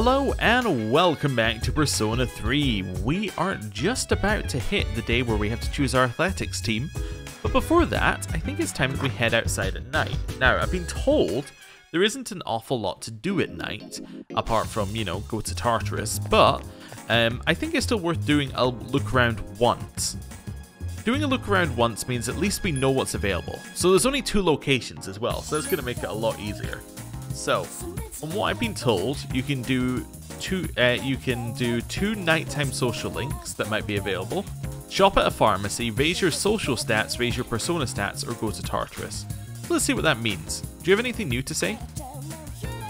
Hello and welcome back to Persona 3. We are just about to hit the day where we have to choose our athletics team, but before that, I think it's time that we head outside at night. Now, I've been told there isn't an awful lot to do at night, apart from, you know, go to Tartarus, but um, I think it's still worth doing a look around once. Doing a look around once means at least we know what's available. So there's only two locations as well, so that's going to make it a lot easier. So, from what I've been told, you can do two uh, you can do two nighttime social links that might be available. Shop at a pharmacy, raise your social stats, raise your persona stats, or go to Tartarus. Let's see what that means. Do you have anything new to say?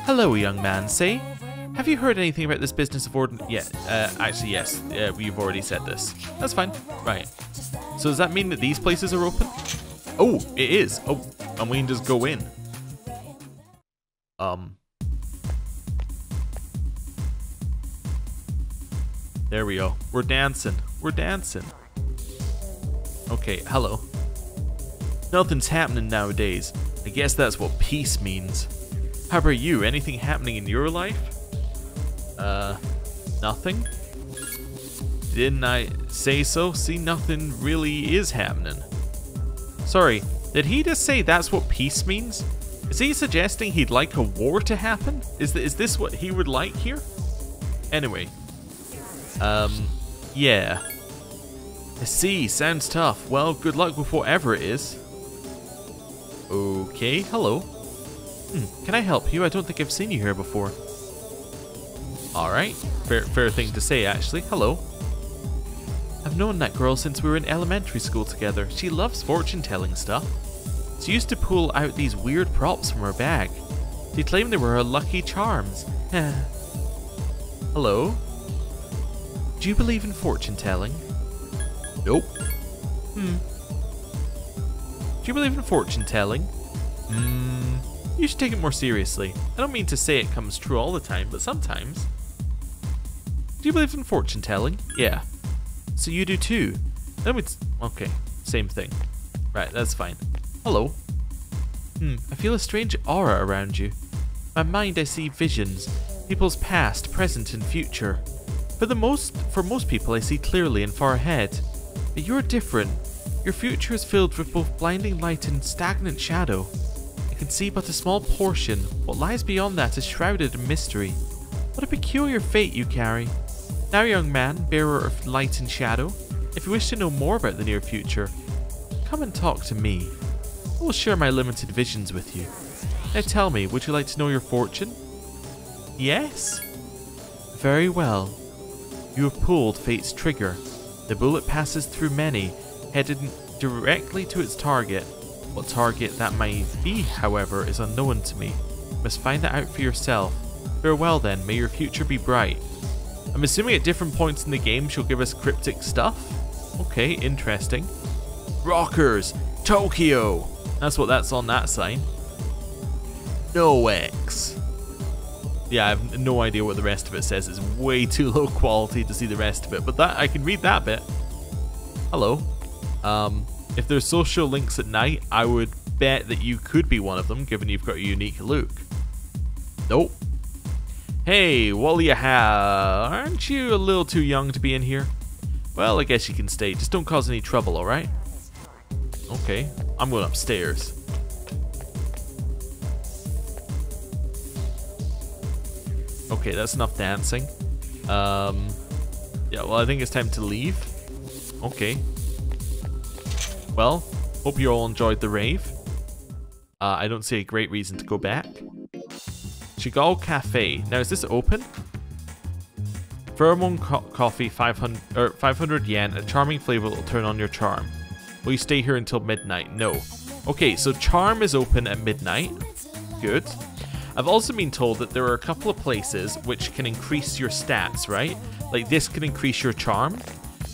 Hello, young man. Say, have you heard anything about this business of ordin? Yeah, uh, actually, yes. Uh, we've already said this. That's fine. Right. So does that mean that these places are open? Oh, it is. Oh, and we can just go in. Um. There we go. We're dancing. We're dancing. Okay, hello. Nothing's happening nowadays. I guess that's what peace means. How about you? Anything happening in your life? Uh, nothing? Didn't I say so? See, nothing really is happening. Sorry, did he just say that's what peace means? Is he suggesting he'd like a war to happen? Is, th is this what he would like here? Anyway. Um, yeah. I see, sounds tough. Well, good luck with whatever it is. Okay, hello. Hmm, can I help you? I don't think I've seen you here before. Alright, fair, fair thing to say actually. Hello. I've known that girl since we were in elementary school together. She loves fortune telling stuff. She used to pull out these weird props from her bag. She claimed they were her lucky charms. Hello? Do you believe in fortune telling? Nope. Hmm. Do you believe in fortune telling? Hmm. You should take it more seriously. I don't mean to say it comes true all the time, but sometimes. Do you believe in fortune telling? Yeah. So you do too. That means okay, same thing. Right, that's fine. Hello. Hmm, I feel a strange aura around you. My mind I see visions, people's past, present and future. For the most for most people I see clearly and far ahead. But you're different. Your future is filled with both blinding light and stagnant shadow. I can see but a small portion. What lies beyond that is shrouded in mystery. What a peculiar fate you carry. Now, young man, bearer of light and shadow, if you wish to know more about the near future, come and talk to me. I will share my limited visions with you. Now tell me, would you like to know your fortune? Yes? Very well. You have pulled fate's trigger. The bullet passes through many, headed directly to its target. What target that may be, however, is unknown to me. You must find that out for yourself. Farewell then, may your future be bright. I'm assuming at different points in the game she'll give us cryptic stuff. Okay, interesting. Rockers, Tokyo! That's what that's on that sign. No X. Yeah, I have no idea what the rest of it says. It's way too low quality to see the rest of it, but that I can read that bit. Hello. Um, if there's social links at night, I would bet that you could be one of them, given you've got a unique look. Nope. Hey, have? Aren't you a little too young to be in here? Well, I guess you can stay. Just don't cause any trouble, alright? Okay, I'm going upstairs. Okay, that's enough dancing. Um, yeah, well, I think it's time to leave. Okay. Well, hope you all enjoyed the rave. Uh, I don't see a great reason to go back. Chagall Cafe. Now, is this open? Pheromone co coffee, 500, er, 500 yen. A charming flavor will turn on your charm. Will you stay here until midnight? No. Okay, so charm is open at midnight. Good. I've also been told that there are a couple of places which can increase your stats, right? Like this can increase your charm,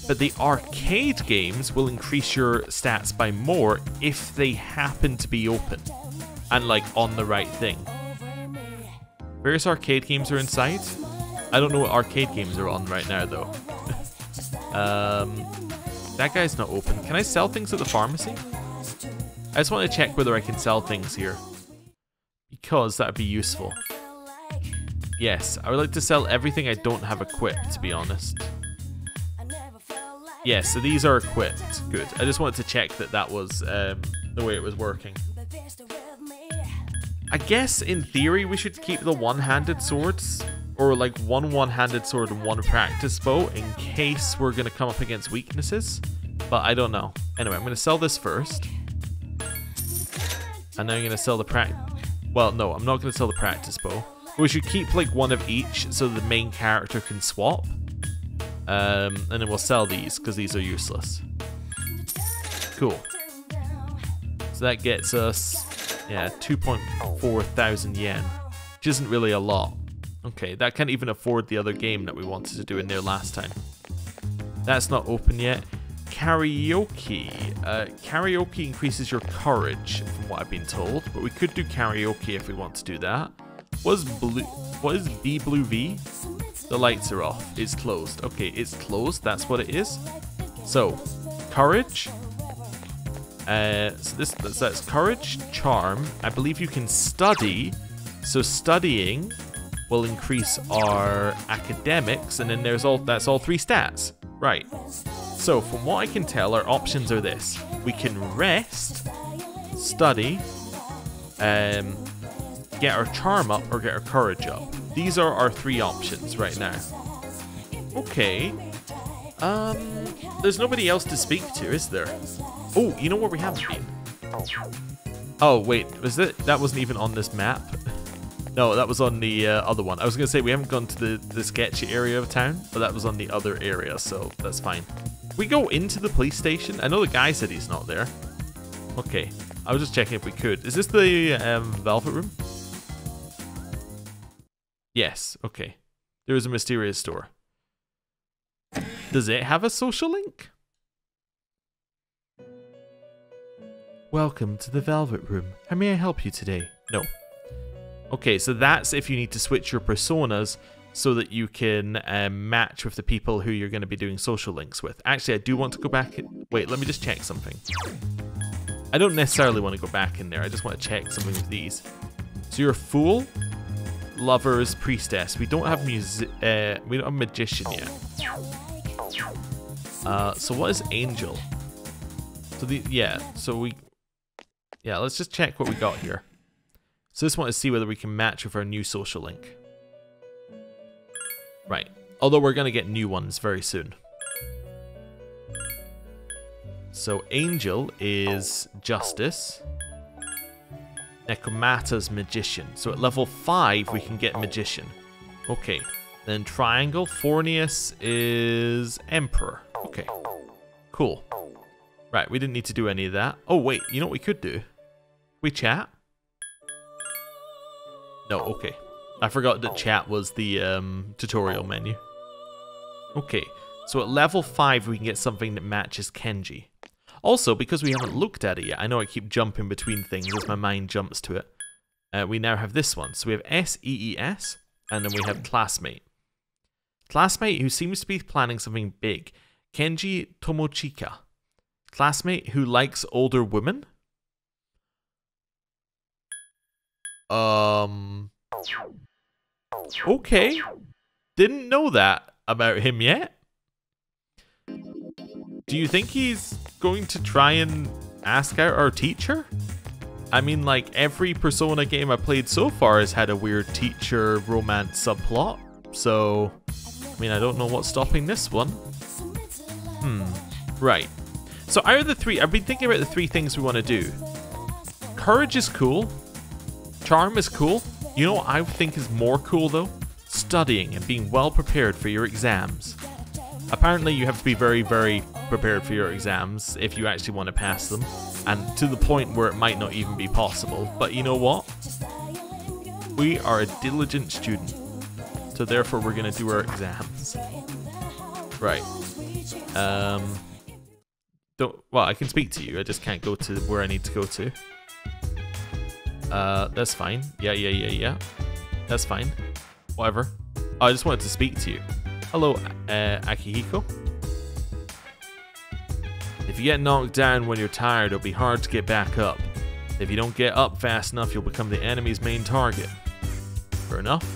but the arcade games will increase your stats by more if they happen to be open and like on the right thing. Various arcade games are in sight. I don't know what arcade games are on right now though. um, that guy's not open. Can I sell things at the pharmacy? I just want to check whether I can sell things here. Because that would be useful. Yes, I would like to sell everything I don't have equipped, to be honest. Yeah, so these are equipped. Good. I just wanted to check that that was um, the way it was working. I guess in theory we should keep the one-handed swords or like one one-handed sword and one practice bow in case we're going to come up against weaknesses. But I don't know. Anyway, I'm going to sell this first. And then I'm going to sell the practice... Well, no, I'm not going to sell the practice bow. We should keep like one of each so the main character can swap. Um, and then we'll sell these because these are useless. Cool. So that gets us, yeah, 2.4 thousand yen, which isn't really a lot. Okay, that can't even afford the other game that we wanted to do in there last time. That's not open yet. Karaoke. Uh, karaoke increases your courage, from what I've been told, but we could do karaoke if we want to do that. What is blue? What is B blue V? The lights are off. It's closed. Okay, it's closed. That's what it is. So, courage. Uh, so this that's courage, charm. I believe you can study. So studying will increase our academics, and then there's all that's all three stats. Right. So from what I can tell, our options are this: we can rest, study, um, get our charm up, or get our courage up. These are our three options right now. Okay. Um, there's nobody else to speak to, is there? Oh, you know where we have been? Oh, wait, was that that wasn't even on this map? no, that was on the uh, other one. I was gonna say we haven't gone to the, the sketchy area of town, but that was on the other area, so that's fine. We go into the police station. I know the guy said he's not there. Okay, I was just checking if we could. Is this the um, Velvet Room? Yes, okay. There is a mysterious door. Does it have a social link? Welcome to the Velvet Room. How may I help you today? No. Okay, so that's if you need to switch your personas so that you can um, match with the people who you're going to be doing social links with. Actually, I do want to go back. Wait, let me just check something. I don't necessarily want to go back in there. I just want to check something with these. So you're a fool, lovers, priestess. We don't have music. Uh, we don't have magician yet. Uh, so what is angel? So the yeah. So we yeah. Let's just check what we got here. So this one to see whether we can match with our new social link. Right. Although we're gonna get new ones very soon. So Angel is Justice. Nekomata's Magician. So at level 5, we can get Magician. Okay. Then Triangle. Forneus is Emperor. Okay. Cool. Right, we didn't need to do any of that. Oh, wait. You know what we could do? We chat? No, okay. I forgot that chat was the um, tutorial menu. Okay. So at level 5, we can get something that matches Kenji. Also, because we haven't looked at it yet, I know I keep jumping between things as my mind jumps to it. Uh, we now have this one. So we have S-E-E-S, and then we have Classmate. Classmate who seems to be planning something big. Kenji Tomochika. Classmate who likes older women? Um... Okay. Didn't know that about him yet. Do you think he's going to try and ask out our teacher? I mean, like, every Persona game I played so far has had a weird teacher romance subplot. So, I mean, I don't know what's stopping this one. Hmm. Right. So out of the three, I've been thinking about the three things we want to do. Courage is cool. Charm is cool. You know what I think is more cool though? Studying and being well prepared for your exams. Apparently you have to be very, very prepared for your exams if you actually want to pass them, and to the point where it might not even be possible. But you know what? We are a diligent student, so therefore we're going to do our exams. Right. Um. Don't. Well, I can speak to you. I just can't go to where I need to go to. Uh, that's fine. Yeah, yeah, yeah, yeah. That's fine. Whatever. Oh, I just wanted to speak to you. Hello, uh, Akihiko. If you get knocked down when you're tired, it'll be hard to get back up. If you don't get up fast enough, you'll become the enemy's main target. Fair enough.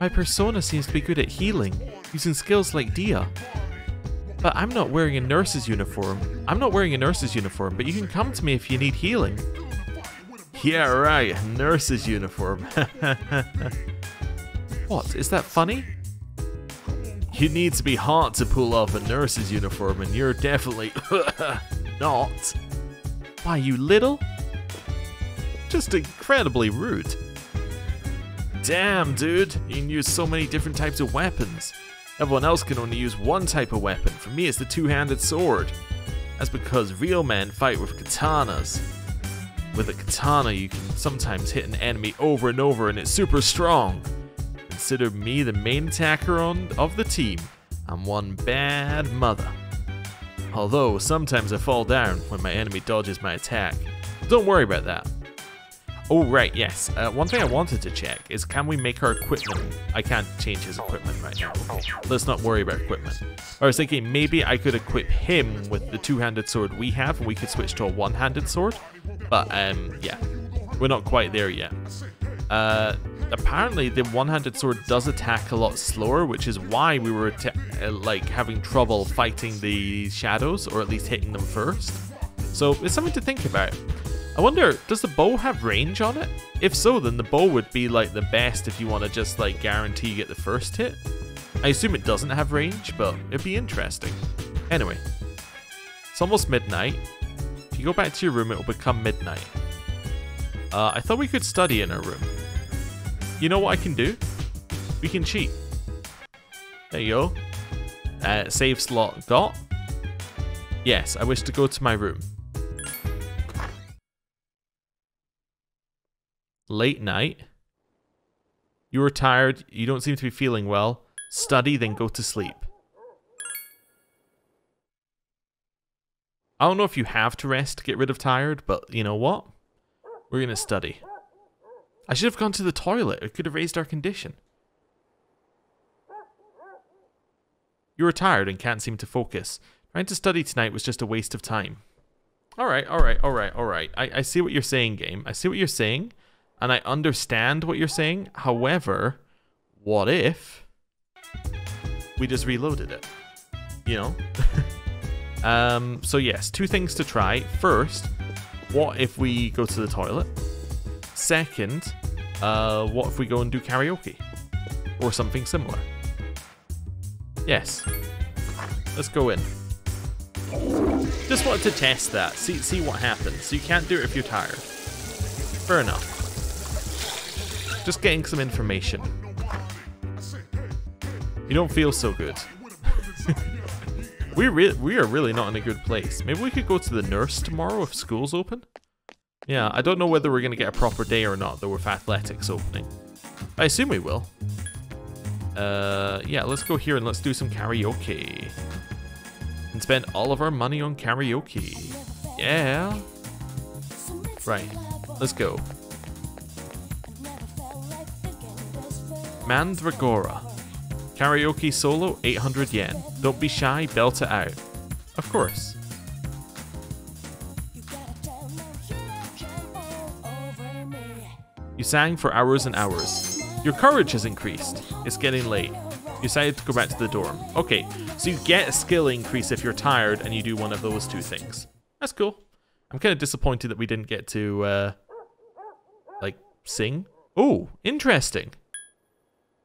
My persona seems to be good at healing, using skills like Dia. But I'm not wearing a nurse's uniform. I'm not wearing a nurse's uniform, but you can come to me if you need healing. Yeah, right, nurse's uniform. what, is that funny? You need to be hot to pull off a nurse's uniform, and you're definitely not. Why, you little? Just incredibly rude. Damn, dude, you can use so many different types of weapons. Everyone else can only use one type of weapon. For me, it's the two-handed sword. That's because real men fight with katanas. With a katana, you can sometimes hit an enemy over and over and it's super strong. Consider me the main attacker on, of the team. I'm one bad mother. Although, sometimes I fall down when my enemy dodges my attack. Don't worry about that. Oh, right, yes. Uh, one thing I wanted to check is can we make our equipment... I can't change his equipment right now. Let's not worry about equipment. I was thinking maybe I could equip him with the two-handed sword we have and we could switch to a one-handed sword. But, um, yeah. We're not quite there yet. Uh, apparently the one-handed sword does attack a lot slower, which is why we were uh, like having trouble fighting the shadows, or at least hitting them first. So it's something to think about. I wonder, does the bow have range on it? If so, then the bow would be like the best if you want to just like guarantee you get the first hit. I assume it doesn't have range, but it'd be interesting. Anyway, it's almost midnight. If you go back to your room, it will become midnight. Uh, I thought we could study in our room. You know what I can do? We can cheat. There you go. Uh, save slot got. Yes, I wish to go to my room. Late night. You are tired, you don't seem to be feeling well. Study, then go to sleep. I don't know if you have to rest to get rid of tired, but you know what? We're going to study. I should have gone to the toilet. It could have raised our condition. You are tired and can't seem to focus. Trying to study tonight was just a waste of time. Alright, alright, alright, alright. I, I see what you're saying, game. I see what you're saying and I understand what you're saying. However, what if we just reloaded it? You know? um, so yes, two things to try. First, what if we go to the toilet? Second, uh, what if we go and do karaoke? Or something similar? Yes. Let's go in. Just wanted to test that, see see what happens. So you can't do it if you're tired. Fair enough. Just getting some information. You don't feel so good. we, we are really not in a good place. Maybe we could go to the nurse tomorrow if school's open? Yeah, I don't know whether we're going to get a proper day or not, though, with athletics opening. I assume we will. Uh, yeah, let's go here and let's do some karaoke. And spend all of our money on karaoke. Yeah. Right, let's go. Mandragora. Karaoke solo, 800 yen. Don't be shy, belt it out. Of course. You sang for hours and hours. Your courage has increased. It's getting late. You decided to go back to the dorm. Okay, so you get a skill increase if you're tired and you do one of those two things. That's cool. I'm kind of disappointed that we didn't get to, uh, like, sing. Oh, interesting.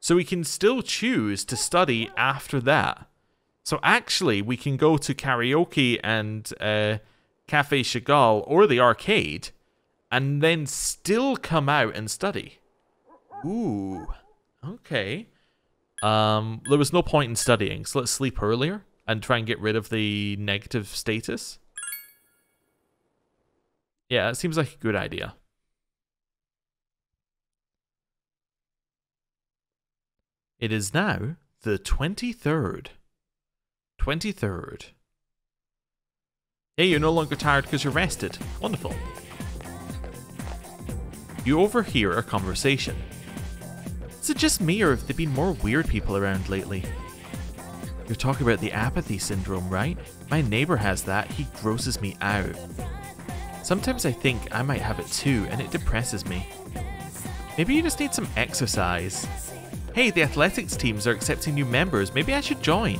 So we can still choose to study after that. So actually, we can go to karaoke and uh, Cafe Chagall or the arcade and then still come out and study. Ooh, okay. Um, there was no point in studying, so let's sleep earlier and try and get rid of the negative status. Yeah, it seems like a good idea. It is now the 23rd. 23rd. Hey, you're no longer tired because you're rested. Wonderful. You overhear a conversation. Is it just me or have there been more weird people around lately? You're talking about the apathy syndrome, right? My neighbor has that. He grosses me out. Sometimes I think I might have it too, and it depresses me. Maybe you just need some exercise. Hey, the athletics teams are accepting new members. Maybe I should join.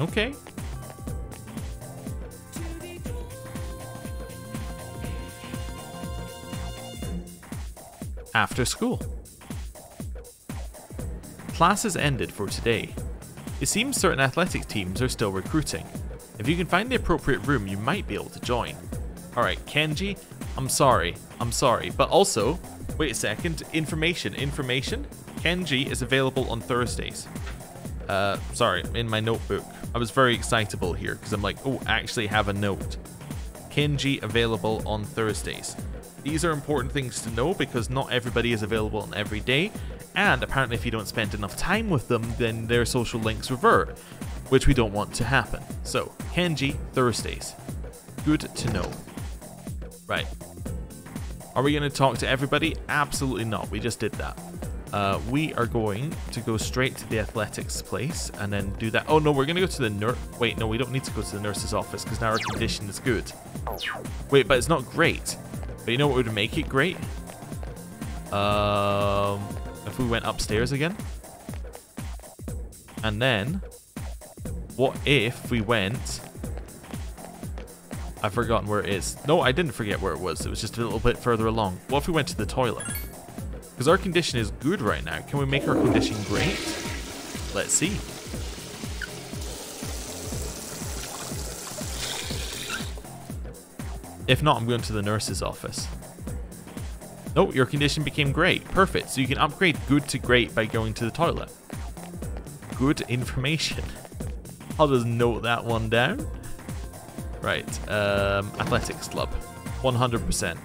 Okay. After school. Class has ended for today. It seems certain athletics teams are still recruiting. If you can find the appropriate room, you might be able to join. Alright, Kenji, I'm sorry. I'm sorry. But also, wait a second. Information. Information. Kenji is available on Thursdays. Uh, sorry, in my notebook. I was very excitable here because I'm like, oh, I actually have a note. Kenji available on Thursdays. These are important things to know because not everybody is available on every day, and apparently if you don't spend enough time with them, then their social links revert, which we don't want to happen. So, Kenji, Thursdays. Good to know. Right. Are we going to talk to everybody? Absolutely not. We just did that. Uh, we are going to go straight to the athletics place and then do that. Oh no, we're going to go to the nurse. Wait, no, we don't need to go to the nurse's office because now our condition is good. Wait, but it's not great. But you know what would make it great? Um, if we went upstairs again. And then, what if we went I've forgotten where it is. No, I didn't forget where it was. It was just a little bit further along. What if we went to the toilet? Because our condition is good right now. Can we make our condition great? Let's see. If not, I'm going to the nurse's office. No, your condition became great. Perfect. So you can upgrade good to great by going to the toilet. Good information. I'll just note that one down. Right. Um, athletics club. 100%.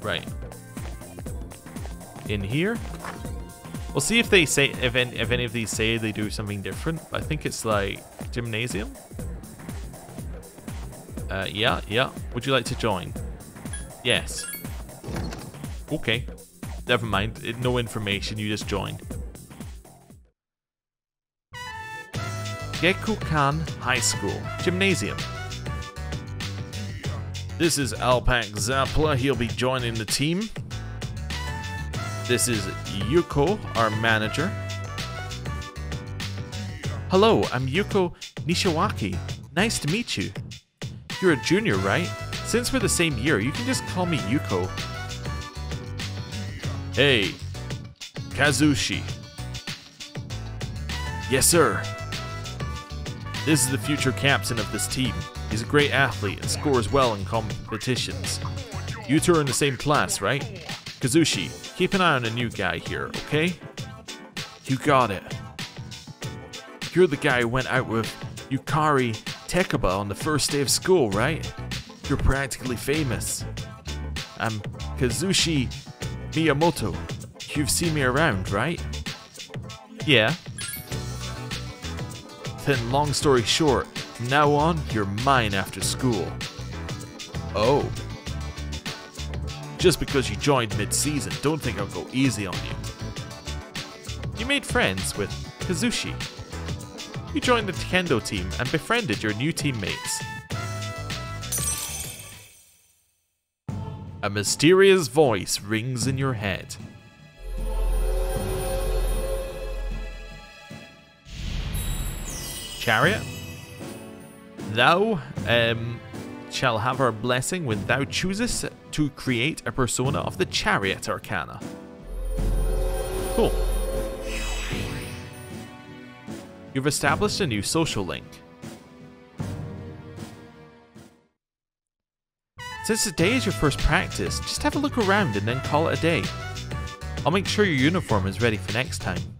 Right. In here. We'll see if they say if any, if any of these say they do something different. I think it's like gymnasium. Uh, yeah, yeah. Would you like to join? Yes. Okay. Never mind. No information. You just joined. Gekkoukan High School Gymnasium. This is Alpak Zapla. He'll be joining the team. This is Yuko, our manager. Hello, I'm Yuko Nishiwaki. Nice to meet you. You're a junior, right? Since we're the same year, you can just call me Yuko. Hey, Kazushi. Yes, sir. This is the future captain of this team. He's a great athlete and scores well in competitions. You two are in the same class, right? Kazushi, keep an eye on a new guy here, okay? You got it. You're the guy who went out with Yukari Takeba on the first day of school, right? You're practically famous. I'm Kazushi Miyamoto. You've seen me around, right? Yeah, then, long story short, from now on, you're mine after school. Oh. Just because you joined mid-season, don't think I'll go easy on you. You made friends with Kazushi. You joined the Kendo team and befriended your new teammates. A mysterious voice rings in your head. Chariot. Thou um, shall have our blessing when thou choosest to create a persona of the chariot arcana. Cool. You've established a new social link. Since today is your first practice, just have a look around and then call it a day. I'll make sure your uniform is ready for next time.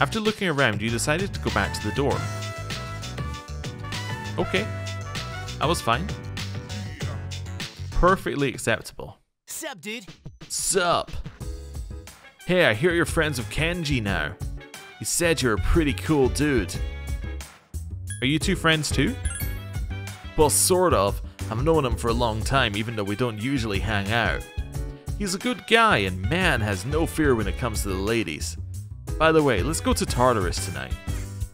After looking around, you decided to go back to the dorm. Okay. I was fine. Perfectly acceptable. Sup, dude? Sup? Hey, I hear you're friends with Kenji now. He said you're a pretty cool dude. Are you two friends too? Well, sort of. I've known him for a long time, even though we don't usually hang out. He's a good guy, and man has no fear when it comes to the ladies. By the way, let's go to Tartarus tonight.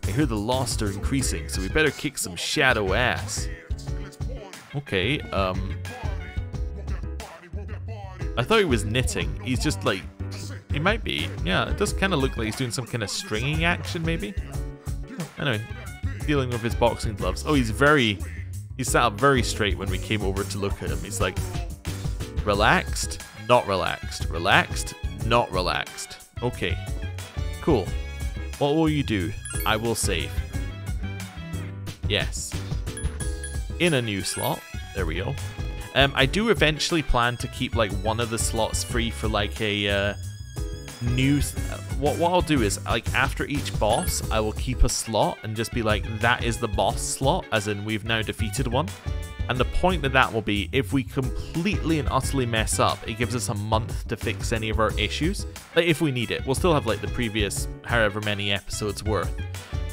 I hear the lost are increasing, so we better kick some shadow ass. Okay, um... I thought he was knitting. He's just like, he might be. Yeah, it does kind of look like he's doing some kind of stringing action, maybe. Anyway, dealing with his boxing gloves. Oh, he's very, he sat up very straight when we came over to look at him. He's like, relaxed, not relaxed, relaxed, not relaxed. Okay, cool. What will you do? I will save. Yes. In a new slot. There we go. Um, I do eventually plan to keep like one of the slots free for like a uh, new. What what I'll do is like after each boss, I will keep a slot and just be like that is the boss slot, as in we've now defeated one. And the point of that will be if we completely and utterly mess up, it gives us a month to fix any of our issues. Like if we need it, we'll still have like the previous however many episodes worth.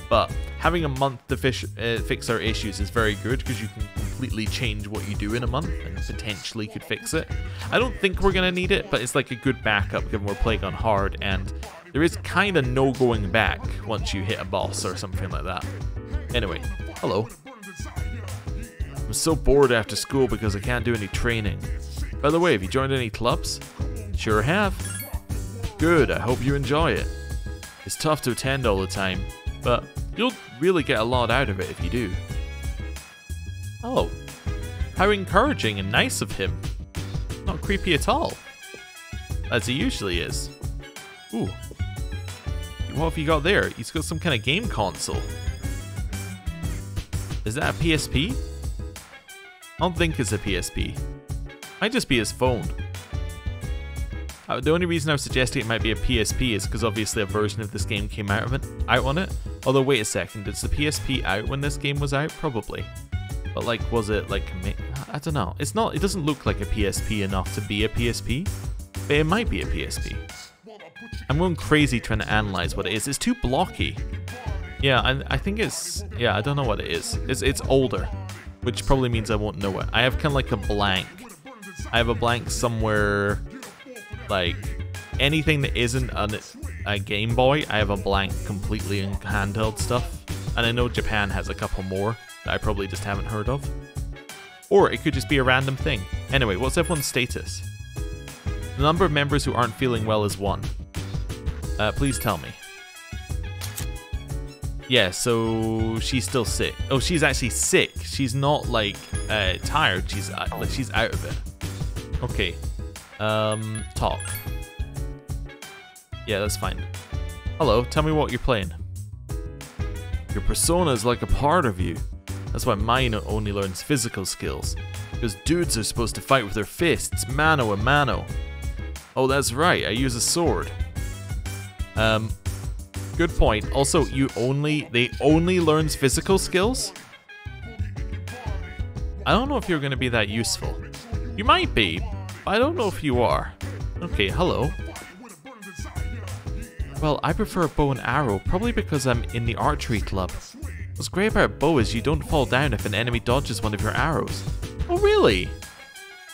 But having a month to fish, uh, fix our issues is very good because you can completely change what you do in a month and potentially could fix it. I don't think we're going to need it, but it's like a good backup given we're playing on hard and there is kind of no going back once you hit a boss or something like that. Anyway, hello. I'm so bored after school because I can't do any training. By the way, have you joined any clubs? Sure have. Good, I hope you enjoy it. It's tough to attend all the time, but you'll really get a lot out of it if you do. Oh, how encouraging and nice of him. Not creepy at all. As he usually is. Ooh. What have you got there? He's got some kind of game console. Is that a PSP? I don't think it's a PSP. Might just be his phone. Uh, the only reason I'm suggesting it might be a PSP is because obviously a version of this game came out of it, out on it. Although wait a second, is the PSP out when this game was out? Probably. But like, was it like, I don't know. It's not, it doesn't look like a PSP enough to be a PSP, but it might be a PSP. I'm going crazy trying to analyze what it is. It's too blocky. Yeah, I, I think it's, yeah, I don't know what it is. It's, it's older, which probably means I won't know it. I have kind of like a blank. I have a blank somewhere, like, anything that isn't a, a Game Boy, I have a blank completely in handheld stuff. And I know Japan has a couple more that I probably just haven't heard of. Or it could just be a random thing. Anyway, what's everyone's status? The number of members who aren't feeling well is one. Uh, please tell me. Yeah, so she's still sick. Oh, she's actually sick. She's not like uh, tired. She's uh, like she's out of it. Okay. Um, talk. Yeah, that's fine. Hello, tell me what you're playing. Your persona is like a part of you. That's why mine only learns physical skills. Because dudes are supposed to fight with their fists, mano a mano. Oh, that's right, I use a sword. Um, good point. Also, you only, they only learns physical skills? I don't know if you're to be that useful. You might be, but I don't know if you are. Okay, hello. Well, I prefer a bow and arrow, probably because I'm in the archery club. What's great about bow is you don't fall down if an enemy dodges one of your arrows. Oh really?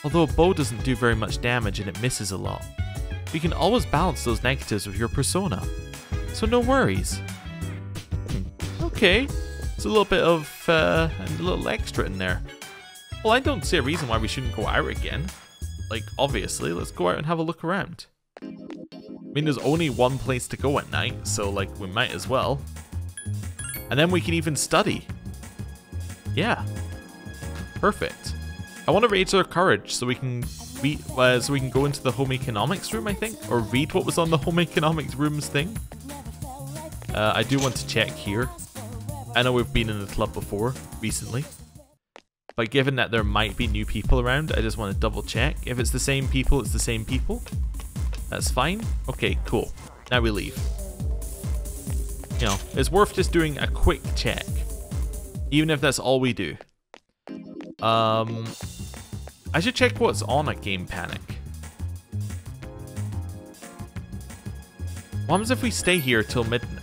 Although a bow doesn't do very much damage and it misses a lot. You can always balance those negatives with your persona. So no worries. Okay, it's a little bit of, uh, a little extra in there. Well, I don't see a reason why we shouldn't go out again. Like, obviously, let's go out and have a look around. I mean, there's only one place to go at night, so, like, we might as well. And then we can even study. Yeah. Perfect. I want to raise our courage so we can read, uh, so we can go into the home economics room, I think, or read what was on the home economics rooms thing. Uh, I do want to check here. I know we've been in the club before recently, but given that there might be new people around, I just want to double check. If it's the same people, it's the same people. That's fine. Okay, cool. Now we leave you know, it's worth just doing a quick check. Even if that's all we do. Um, I should check what's on at Game Panic. What happens if we stay here till midnight?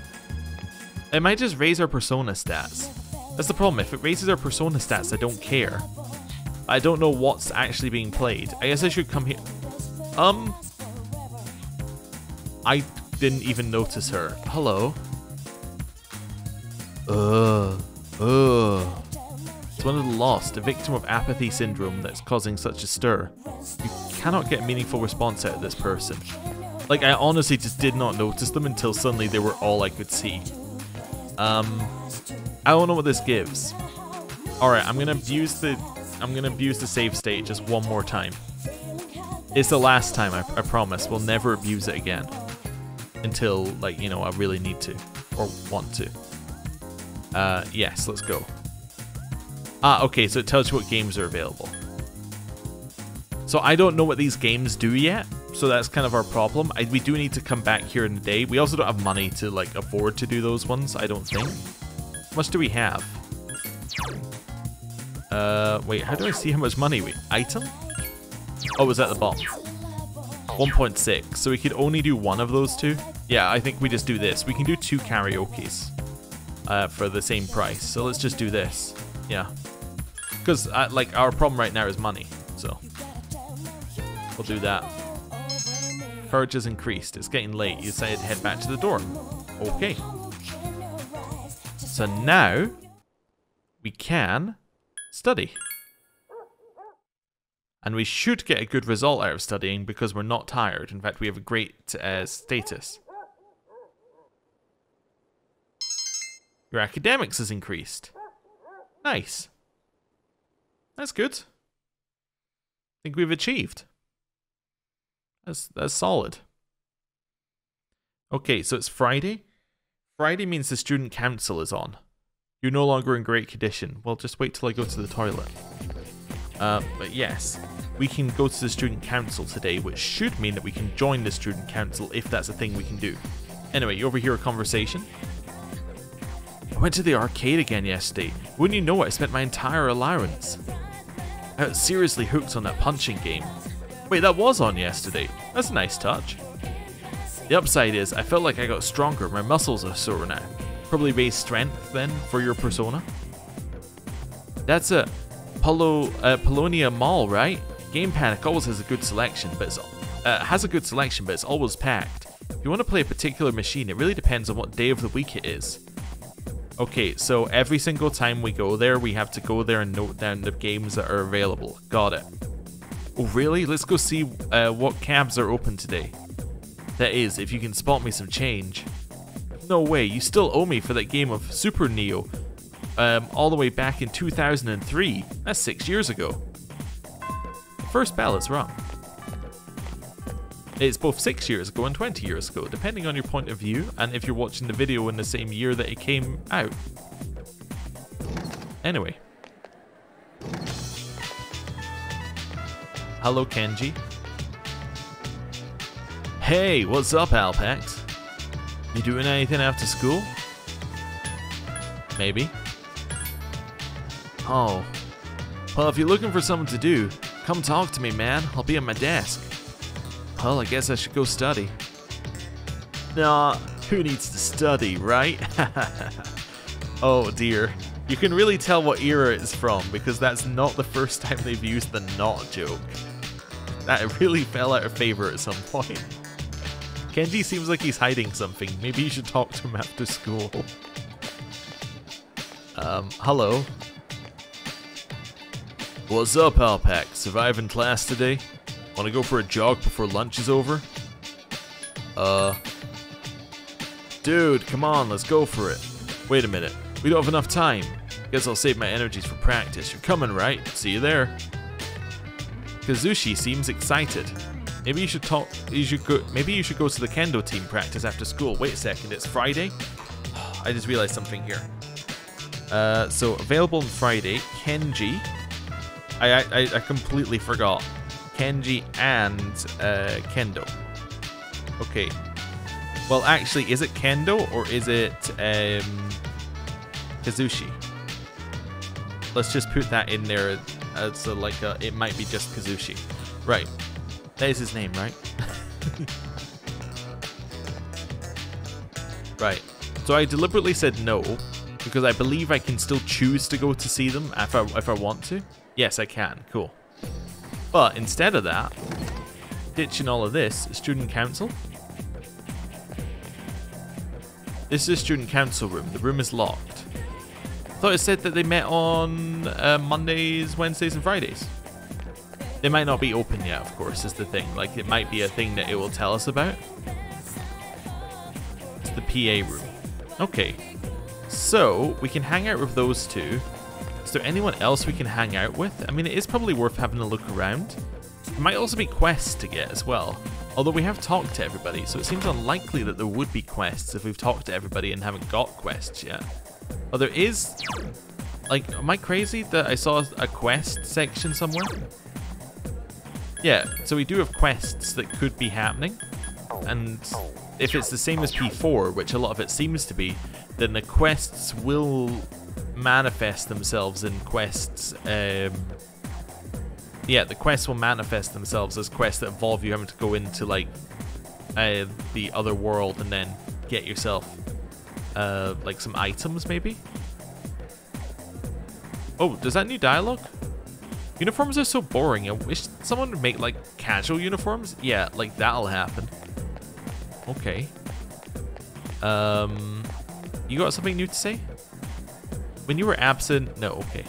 It might just raise our persona stats. That's the problem, if it raises our persona stats, I don't care. I don't know what's actually being played. I guess I should come here. Um, I didn't even notice her. Hello. Ugh. Ugh. It's one of the lost, a victim of apathy syndrome that's causing such a stir. You cannot get meaningful response out of this person. Like, I honestly just did not notice them until suddenly they were all I could see. Um, I don't know what this gives. Alright, I'm gonna abuse the I'm gonna abuse the save state just one more time. It's the last time, I, I promise. We'll never abuse it again. Until, like, you know, I really need to. Or want to. Uh, yes, let's go. Ah, okay, so it tells you what games are available. So I don't know what these games do yet, so that's kind of our problem. I, we do need to come back here in the day. We also don't have money to like afford to do those ones, I don't think. How much do we have? Uh, wait, how do I see how much money we... Item? Oh, was at the bottom. 1.6, so we could only do one of those two? Yeah, I think we just do this. We can do two karaokes uh, for the same price, so let's just do this. Yeah. Because, uh, like, our problem right now is money, so... We'll do that. Courage has increased. It's getting late. You decided to head back to the door. Okay. So now, we can study. And we should get a good result out of studying because we're not tired. In fact, we have a great uh, status. Your academics has increased. Nice. That's good. I think we've achieved. That's that's solid. Okay, so it's Friday. Friday means the student council is on. You're no longer in great condition. Well, just wait till I go to the toilet. Uh, but yes, we can go to the student council today, which should mean that we can join the student council if that's a thing we can do. Anyway, you overhear a conversation. I went to the arcade again yesterday. Wouldn't you know it, I spent my entire allowance. I got seriously hooked on that punching game. Wait, that was on yesterday. That's a nice touch. The upside is, I felt like I got stronger. My muscles are sore now. Probably base strength, then, for your persona? That's a Polo, uh, Paulownia Mall, right? Game Panic always has a good selection, but it's, uh, has a good selection, but it's always packed. If you want to play a particular machine, it really depends on what day of the week it is. Okay, so every single time we go there, we have to go there and note down the games that are available. Got it. Oh, really? Let's go see uh, what cabs are open today. That is, if you can spot me some change. No way, you still owe me for that game of Super Neo. Um, all the way back in 2003. That's six years ago. First bell is wrong. It's both six years ago and 20 years ago, depending on your point of view and if you're watching the video in the same year that it came out. Anyway. Hello, Kenji. Hey, what's up, Alpax? You doing anything after school? Maybe. Oh. Well, if you're looking for something to do, come talk to me, man. I'll be at my desk. Well, I guess I should go study. Nah, who needs to study, right? oh dear. You can really tell what era it's from because that's not the first time they've used the not joke. That really fell out of favor at some point. Kenji seems like he's hiding something. Maybe you should talk to him after school. Um, hello. What's up, Alpax? Surviving class today? Wanna go for a jog before lunch is over? Uh... Dude, come on, let's go for it. Wait a minute, we don't have enough time. Guess I'll save my energies for practice. You're coming, right? See you there. Kazushi seems excited. Maybe you should talk. You should go. Maybe you should go to the kendo team practice after school. Wait a second, it's Friday. I just realized something here. Uh, so available on Friday, Kenji. I I, I completely forgot. Kenji and uh, Kendo. Okay. Well, actually, is it Kendo or is it um, Kazushi? Let's just put that in there a, like it might be just Kazushi. Right. That is his name, right? right. So I deliberately said no because I believe I can still choose to go to see them if I, if I want to. Yes, I can. Cool. But instead of that, ditching all of this, student council. This is student council room. The room is locked. Thought it said that they met on uh, Mondays, Wednesdays, and Fridays. They might not be open yet, of course, is the thing. Like, it might be a thing that it will tell us about. It's the PA room. Okay. So, we can hang out with those two. Is there anyone else we can hang out with? I mean, it is probably worth having a look around. There might also be quests to get as well. Although we have talked to everybody, so it seems unlikely that there would be quests if we've talked to everybody and haven't got quests yet. Oh, there is... Like, am I crazy that I saw a quest section somewhere? Yeah, so we do have quests that could be happening. And if it's the same as P4, which a lot of it seems to be, then the quests will manifest themselves in quests. Um, yeah, the quests will manifest themselves as quests that involve you having to go into like uh, the other world and then get yourself uh, like some items, maybe. Oh, does that new dialogue? Uniforms are so boring. I wish someone would make like casual uniforms. Yeah, like that'll happen. Okay. Um, you got something new to say? When you were absent, no, okay.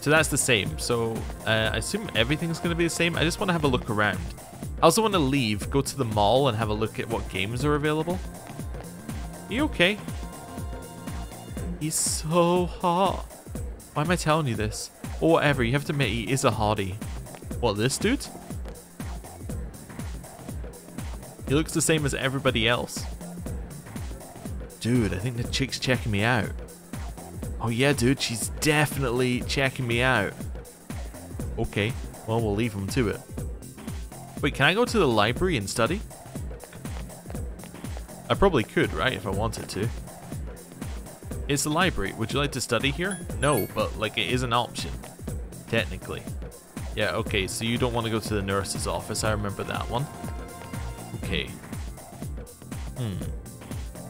So that's the same. So uh, I assume everything's going to be the same. I just want to have a look around. I also want to leave, go to the mall and have a look at what games are available. You okay? He's so hot. Why am I telling you this? Or whatever, you have to admit he is a hottie. What, this dude? He looks the same as everybody else. Dude, I think the chick's checking me out. Oh yeah, dude, she's definitely checking me out. Okay, well, we'll leave him to it. Wait, can I go to the library and study? I probably could, right, if I wanted to. It's the library. Would you like to study here? No, but like it is an option. Technically. Yeah, okay, so you don't want to go to the nurse's office. I remember that one. Okay. Hmm.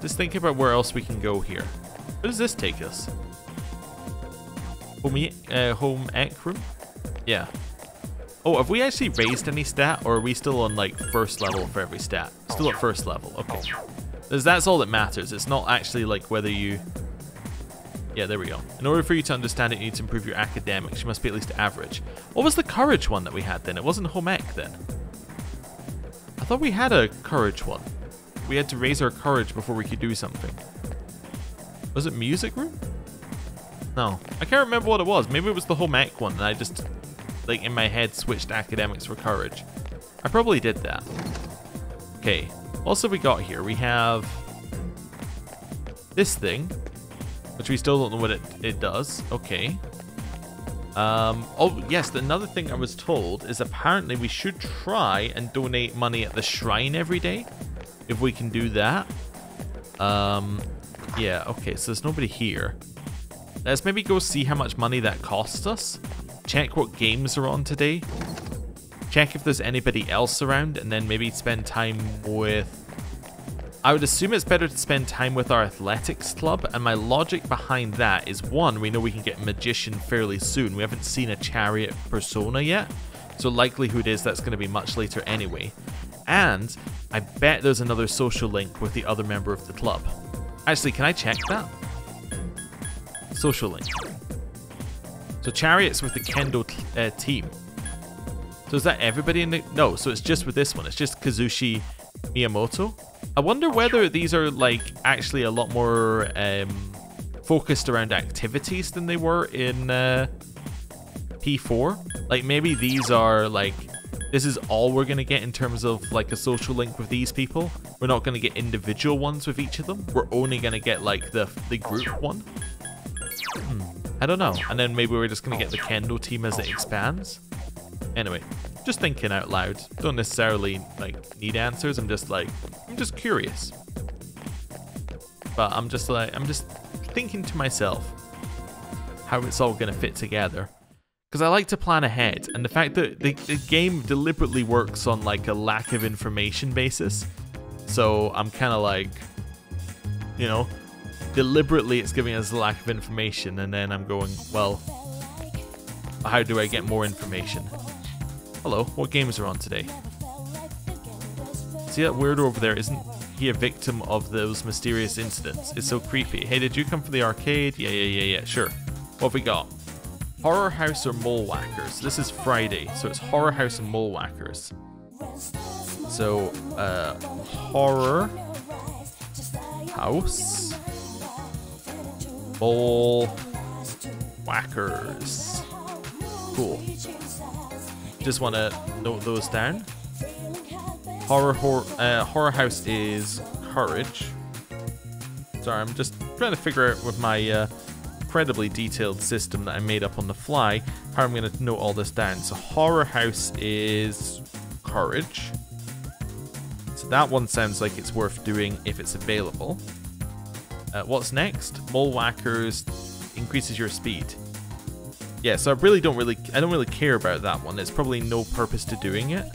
Just think about where else we can go here. Where does this take us? Home, uh, home ec room? Yeah. Oh, have we actually raised any stat, or are we still on, like, first level for every stat? Still at first level, okay. Because That's all that matters. It's not actually, like, whether you yeah, there we go. In order for you to understand it, you need to improve your academics. You must be at least average. What was the courage one that we had then? It wasn't home ec then. I thought we had a courage one. We had to raise our courage before we could do something. Was it music room? No. I can't remember what it was. Maybe it was the home ec one and I just, like, in my head switched academics for courage. I probably did that. Okay. Also we got here, we have this thing which we still don't know what it, it does. Okay. Um, oh, yes, another thing I was told is apparently we should try and donate money at the shrine every day. If we can do that. Um, yeah, okay, so there's nobody here. Let's maybe go see how much money that costs us. Check what games are on today. Check if there's anybody else around, and then maybe spend time with I would assume it's better to spend time with our athletics club, and my logic behind that is one, we know we can get Magician fairly soon. We haven't seen a Chariot Persona yet, so likelihood is that's going to be much later anyway. And I bet there's another social link with the other member of the club. Actually, can I check that? Social link. So Chariot's with the Kendo uh, team. So is that everybody in the... No, so it's just with this one. It's just Kazushi Miyamoto. I wonder whether these are like actually a lot more um, focused around activities than they were in uh, P4. Like maybe these are like this is all we're gonna get in terms of like a social link with these people. We're not gonna get individual ones with each of them. We're only gonna get like the the group one. Hmm. I don't know. And then maybe we're just gonna get the Kendo team as it expands. Anyway, just thinking out loud. Don't necessarily like need answers. I'm just like I'm just curious. But I'm just like I'm just thinking to myself how it's all gonna fit together. Because I like to plan ahead, and the fact that the, the game deliberately works on like a lack of information basis. So I'm kind of like, you know, deliberately it's giving us a lack of information, and then I'm going, well, how do I get more information? Hello, what games are on today? See that weirdo over there? Isn't he a victim of those mysterious incidents? It's so creepy. Hey, did you come from the arcade? Yeah, yeah, yeah, yeah, sure. What we got? Horror House or Mole Whackers? This is Friday, so it's Horror House and Mole Whackers. So, uh, Horror House Mole Whackers. Cool. Just want to note those down. Horror, hor uh, horror House is Courage. Sorry, I'm just trying to figure out with my uh, incredibly detailed system that I made up on the fly how I'm going to note all this down. So Horror House is Courage. So that one sounds like it's worth doing if it's available. Uh, what's next? Mole Whackers increases your speed. Yeah, so I really don't really I don't really care about that one. There's probably no purpose to doing it.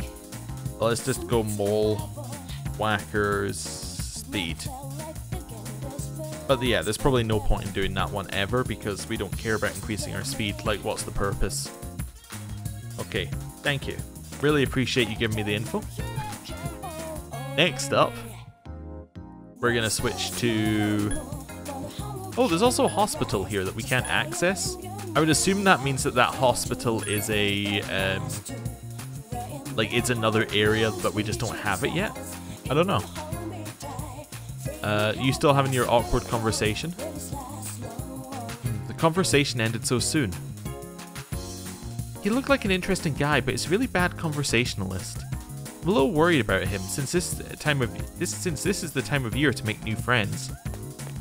let's just go Mole Whackers speed. But yeah, there's probably no point in doing that one ever because we don't care about increasing our speed. Like, what's the purpose? Okay, thank you. Really appreciate you giving me the info. Next up, we're going to switch to... Oh, there's also a hospital here that we can't access. I would assume that means that that hospital is a... Um, like, it's another area, but we just don't have it yet. I don't know. Uh, you still having your awkward conversation? The conversation ended so soon. He looked like an interesting guy, but he's a really bad conversationalist. I'm a little worried about him since this time of this since this is the time of year to make new friends.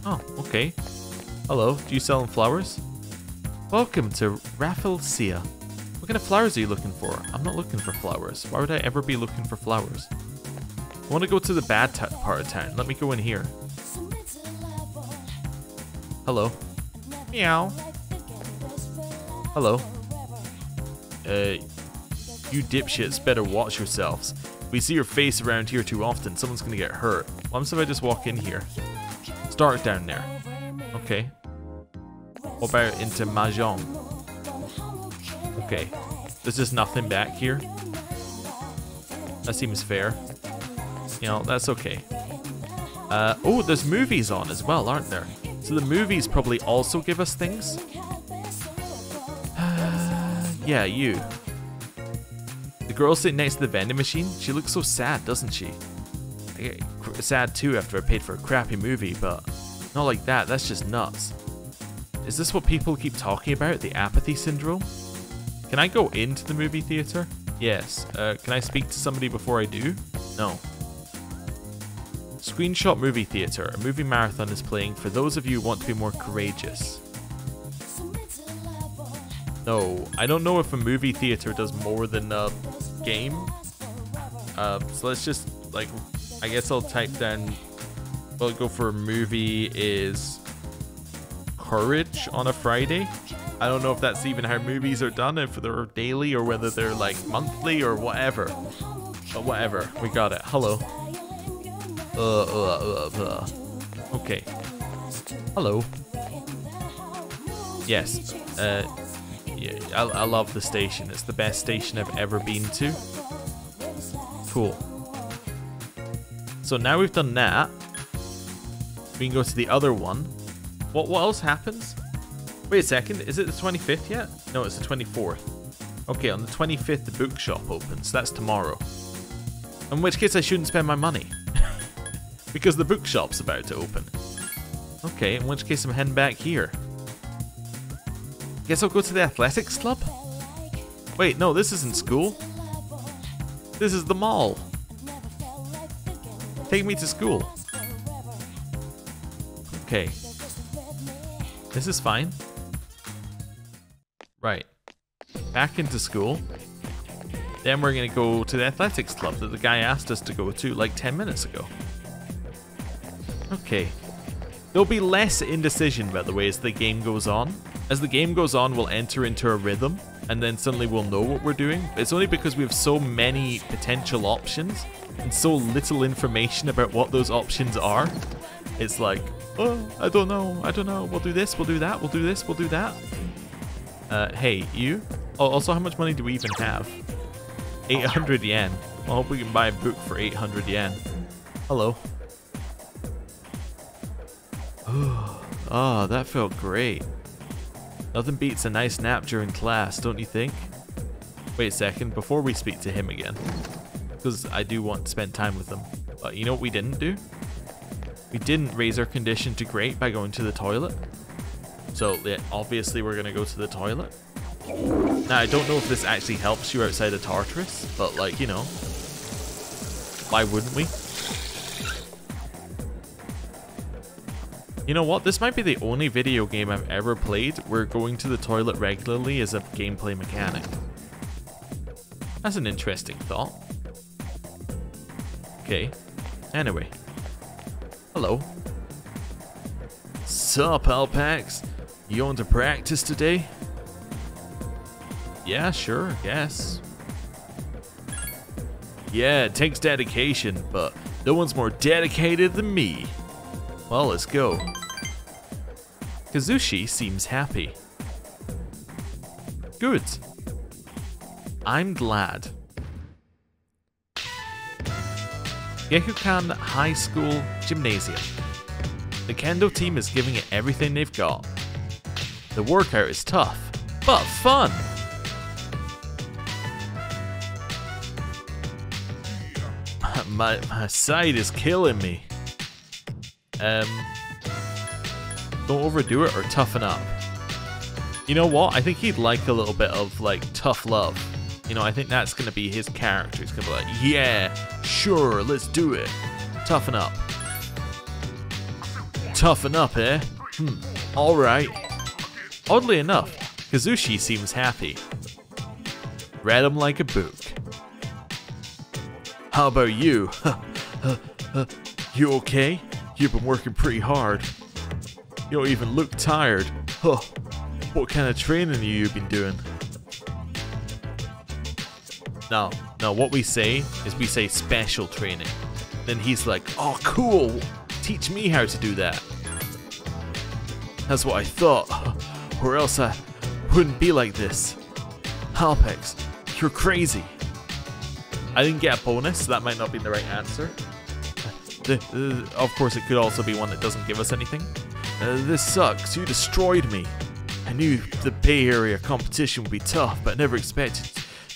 Oh, okay. Hello, do you sell flowers? Welcome to Rafflesia. What kind of flowers are you looking for? I'm not looking for flowers. Why would I ever be looking for flowers? I want to go to the bad part of town. Let me go in here. Hello. Meow. Hello. Uh, you dipshits better watch yourselves. We see your face around here too often, someone's gonna get hurt. What if I just walk in here? Start down there. Okay. About into Mahjong? Okay. There's just nothing back here. That seems fair. You know, that's okay. Uh, oh, there's movies on as well, aren't there? So the movies probably also give us things? Yeah, you. The girl sitting next to the vending machine, she looks so sad, doesn't she? I get sad too after I paid for a crappy movie, but not like that, that's just nuts. Is this what people keep talking about, the apathy syndrome? Can I go into the movie theater? Yes. Uh, can I speak to somebody before I do? No. Screenshot Movie Theatre. A movie marathon is playing for those of you who want to be more courageous. No, I don't know if a movie theater does more than a game. Uh, so let's just, like, I guess I'll type down, we'll go for movie is Courage on a Friday. I don't know if that's even how movies are done, if they're daily or whether they're like monthly or whatever. But whatever, we got it. Hello. Uh, uh, uh, uh. Okay. Hello. Yes. Uh, yeah, I, I love the station. It's the best station I've ever been to. Cool. So now we've done that. We can go to the other one. What, what else happens? Wait a second, is it the 25th yet? No, it's the 24th. Okay, on the 25th the bookshop opens. That's tomorrow. In which case I shouldn't spend my money. because the bookshop's about to open. Okay, in which case I'm heading back here. Guess I'll go to the athletics club? Wait, no, this isn't school. This is the mall. Take me to school. Okay. This is fine. Right. Back into school. Then we're going to go to the athletics club that the guy asked us to go to like 10 minutes ago. Okay. There'll be less indecision, by the way, as the game goes on. As the game goes on, we'll enter into a rhythm, and then suddenly we'll know what we're doing. It's only because we have so many potential options, and so little information about what those options are. It's like, oh, I don't know, I don't know, we'll do this, we'll do that, we'll do this, we'll do that. Uh, hey, you? Oh, also, how much money do we even have? 800 yen. I hope we can buy a book for 800 yen. Hello. oh, that felt great. Nothing beats a nice nap during class, don't you think? Wait a second, before we speak to him again. Because I do want to spend time with him. But you know what we didn't do? We didn't raise our condition to great by going to the toilet. So yeah, obviously we're going to go to the toilet. Now, I don't know if this actually helps you outside of Tartarus, but like, you know, why wouldn't we? You know what? This might be the only video game I've ever played where going to the toilet regularly is a gameplay mechanic. That's an interesting thought. Okay. Anyway. Hello. Sup, Alpax? You going to practice today? Yeah, sure, I guess. Yeah, it takes dedication, but no one's more dedicated than me. Well, let's go. Kazushi seems happy. Good. I'm glad. Gekkoukan High School Gymnasium. The kendo team is giving it everything they've got. The workout is tough, but fun! My, my side is killing me. Um, don't overdo it or toughen up. You know what? I think he'd like a little bit of like tough love. You know, I think that's gonna be his character. He's gonna be like, yeah, sure, let's do it. Toughen up. Toughen up, eh? Hmm, alright. Oddly enough, Kazushi seems happy. Read him like a book. How about you? you okay? You've been working pretty hard. You don't even look tired. Huh. What kind of training have you been doing? Now, now what we say is we say special training. Then he's like, oh cool, teach me how to do that. That's what I thought, or else I wouldn't be like this. Alpax, you're crazy. I didn't get a bonus, so that might not be the right answer. Uh, of course, it could also be one that doesn't give us anything. Uh, this sucks, you destroyed me. I knew the Bay Area competition would be tough, but I never expected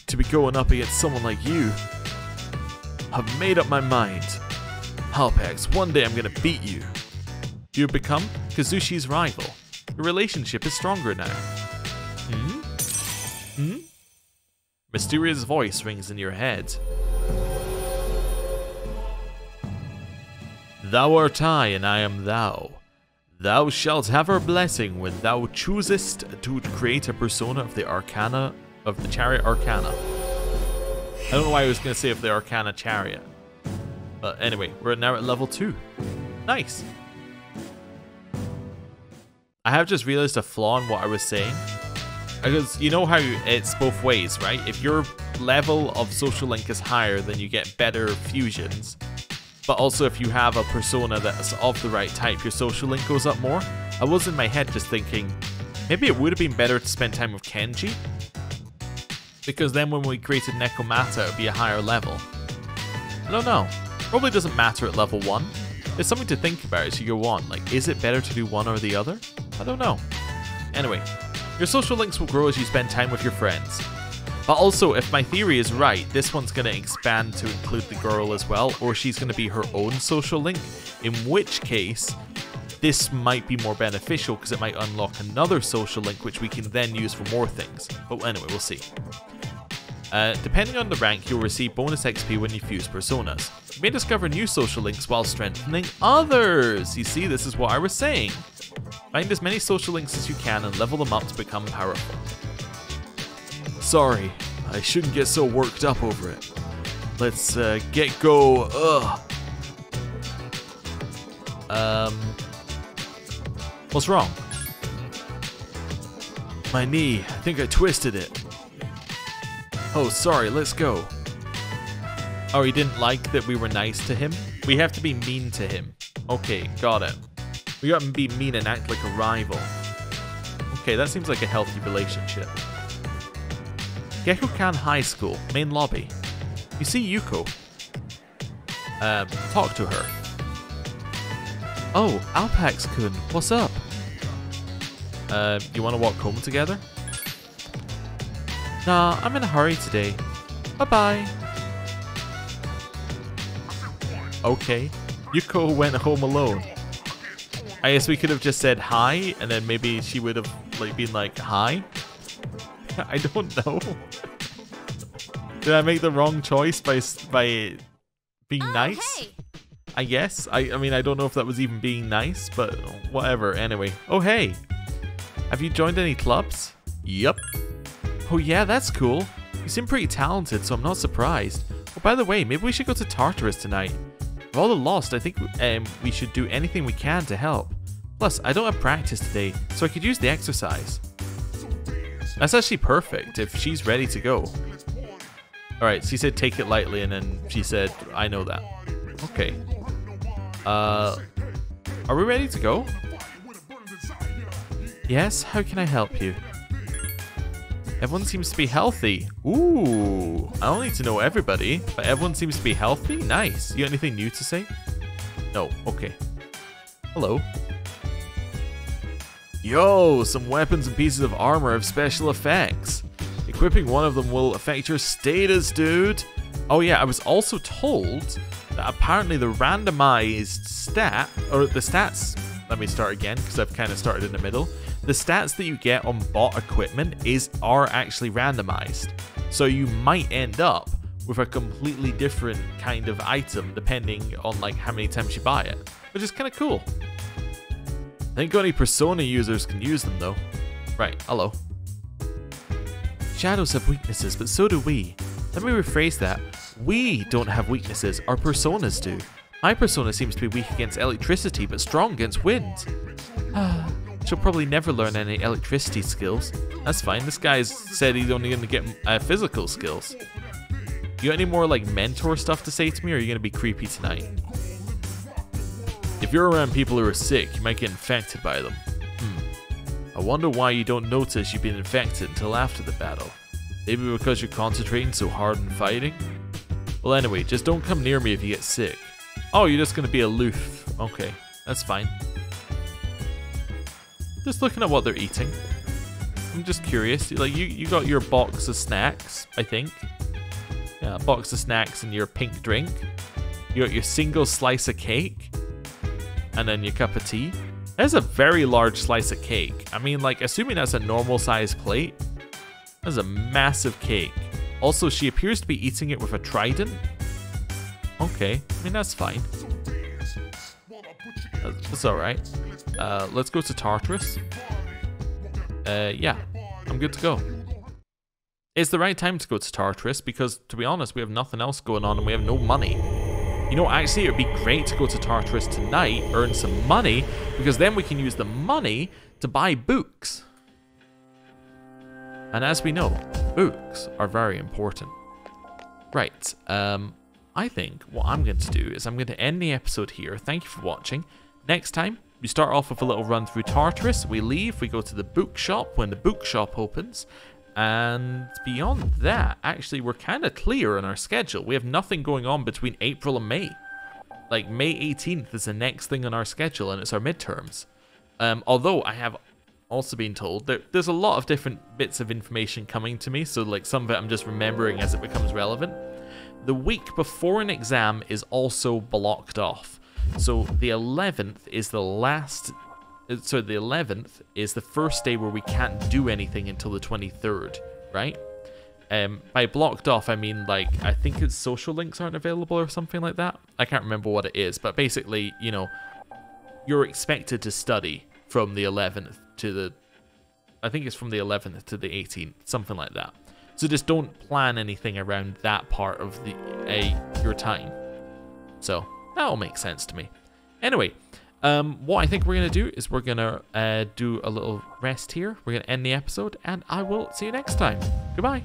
to be going up against someone like you. I've made up my mind. Alpax, one day I'm gonna beat you. You've become Kazushi's rival. Your relationship is stronger now. Hmm? Hmm? Mysterious voice rings in your head. Thou art I, and I am thou. Thou shalt have her blessing when thou choosest to create a persona of the Arcana of the Chariot Arcana. I don't know why I was going to say of the Arcana Chariot. But anyway, we're now at level 2. Nice. I have just realized a flaw in what I was saying. Because you know how it's both ways, right? If your level of social link is higher, then you get better fusions. But also if you have a persona that's of the right type, your social link goes up more. I was in my head just thinking, maybe it would have been better to spend time with Kenji. Because then when we created Nekomata, it would be a higher level. I don't know. Probably doesn't matter at level 1. It's something to think about as you go on. Like, is it better to do one or the other? I don't know. Anyway, your social links will grow as you spend time with your friends. But also, if my theory is right, this one's going to expand to include the girl as well, or she's going to be her own social link, in which case, this might be more beneficial because it might unlock another social link which we can then use for more things. But anyway, we'll see. Uh, depending on the rank, you'll receive bonus XP when you fuse personas. You may discover new social links while strengthening others. You see, this is what I was saying. Find as many social links as you can and level them up to become powerful. Sorry, I shouldn't get so worked up over it. Let's uh, get go. Ugh. Um, what's wrong? My knee. I think I twisted it. Oh, sorry. Let's go. Oh, he didn't like that we were nice to him? We have to be mean to him. Okay, got it. We gotta be mean and act like a rival. Okay, that seems like a healthy relationship. Gekkoukan High School, main lobby. You see Yuko. Um, talk to her. Oh, Alpax-kun, what's up? Uh, you want to walk home together? Nah, I'm in a hurry today. Bye-bye. Okay. Yuko went home alone. I guess we could have just said hi, and then maybe she would have like been like, hi? I don't know. Did I make the wrong choice by by being oh, nice? Hey. I guess. I, I mean, I don't know if that was even being nice, but whatever. Anyway. Oh, hey. Have you joined any clubs? Yup. Oh, yeah, that's cool. You seem pretty talented, so I'm not surprised. Oh, by the way, maybe we should go to Tartarus tonight. The lost, I think um, we should do anything we can to help. Plus, I don't have practice today, so I could use the exercise. That's actually perfect if she's ready to go. Alright, she said take it lightly, and then she said, I know that. Okay. Uh, are we ready to go? Yes, how can I help you? Everyone seems to be healthy. Ooh, I don't need to know everybody, but everyone seems to be healthy? Nice. You got anything new to say? No, okay. Hello. Yo, some weapons and pieces of armor have special effects. Equipping one of them will affect your status, dude. Oh yeah, I was also told that apparently the randomized stat, or the stats, let me start again because I've kind of started in the middle. The stats that you get on bot equipment is are actually randomized. So you might end up with a completely different kind of item depending on like how many times you buy it, which is kind of cool. I think only Persona users can use them though. Right, hello. Shadows have weaknesses, but so do we. Let me rephrase that. We don't have weaknesses, our personas do. My persona seems to be weak against electricity, but strong against wind. Ah. She'll probably never learn any electricity skills. That's fine, this guy said he's only going to get uh, physical skills. You got any more like mentor stuff to say to me, or are you going to be creepy tonight? If you're around people who are sick, you might get infected by them. Hmm. I wonder why you don't notice you've been infected until after the battle. Maybe because you're concentrating so hard on fighting? Well anyway, just don't come near me if you get sick. Oh, you're just gonna be aloof. Okay, that's fine. Just looking at what they're eating. I'm just curious. Like you, you got your box of snacks, I think. Yeah, box of snacks and your pink drink. You got your single slice of cake. And then your cup of tea. That's a very large slice of cake. I mean, like, assuming that's a normal size plate, that's a massive cake. Also, she appears to be eating it with a trident. Okay, I mean, that's fine. That's alright. Uh, let's go to Tartarus. Uh, yeah, I'm good to go. It's the right time to go to Tartarus because, to be honest, we have nothing else going on and we have no money. You know, actually, it would be great to go to Tartarus tonight, earn some money, because then we can use the money to buy books. And as we know, books are very important. Right, um, I think what I'm going to do is I'm going to end the episode here. Thank you for watching. Next time, we start off with a little run through Tartarus. We leave, we go to the bookshop when the bookshop opens, and beyond that, actually, we're kind of clear on our schedule. We have nothing going on between April and May. Like, May 18th is the next thing on our schedule, and it's our midterms. Um, although, I have also been told that there's a lot of different bits of information coming to me, so, like, some of it I'm just remembering as it becomes relevant. The week before an exam is also blocked off. So, the 11th is the last so the 11th is the first day where we can't do anything until the 23rd, right? Um, by blocked off, I mean like I think it's social links aren't available or something like that. I can't remember what it is, but basically, you know, you're expected to study from the 11th to the, I think it's from the 11th to the 18th, something like that. So just don't plan anything around that part of the uh, your time. So that all makes sense to me. Anyway, um, what I think we're going to do is we're going to uh, do a little rest here. We're going to end the episode, and I will see you next time. Goodbye.